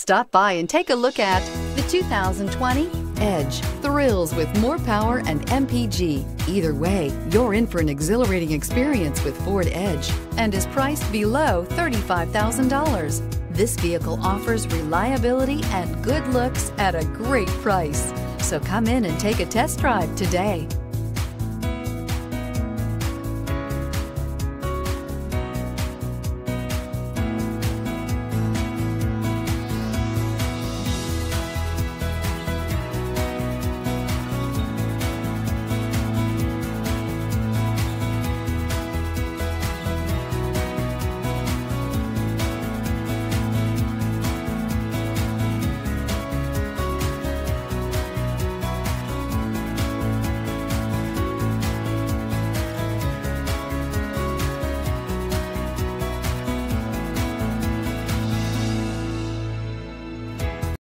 Stop by and take a look at the 2020 Edge. Thrills with more power and MPG. Either way, you're in for an exhilarating experience with Ford Edge and is priced below $35,000. This vehicle offers reliability and good looks at a great price. So come in and take a test drive today.